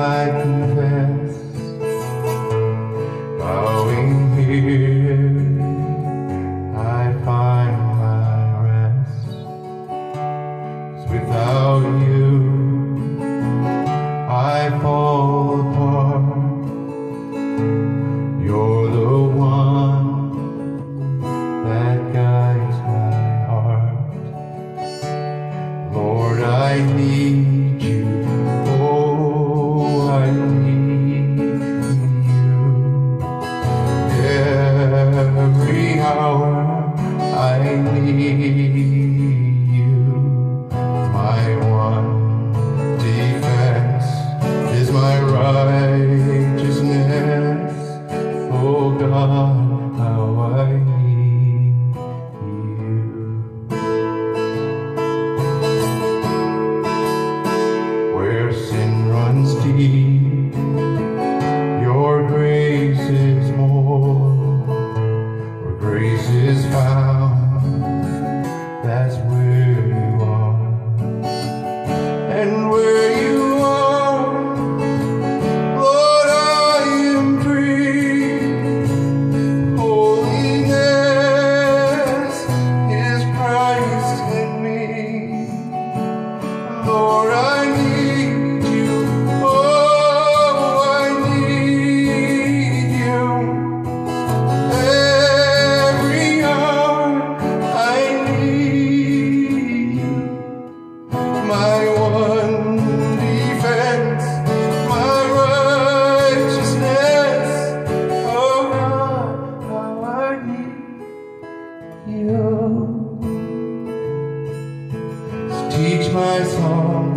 I confess Bowing here I find my rest. Cause without you I fall Hour I need teach my song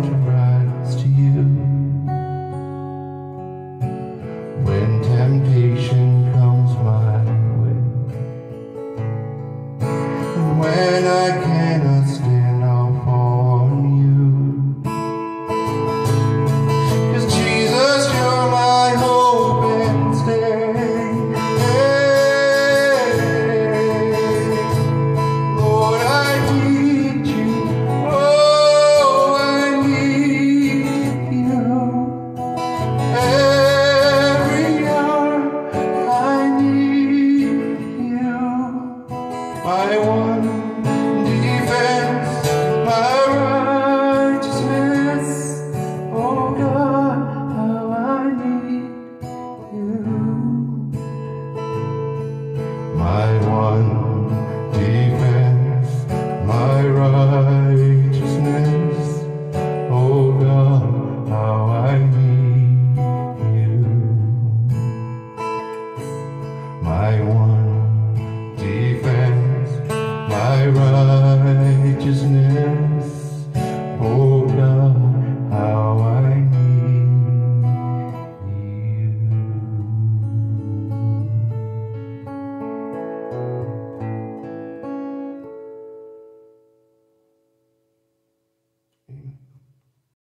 one Myra.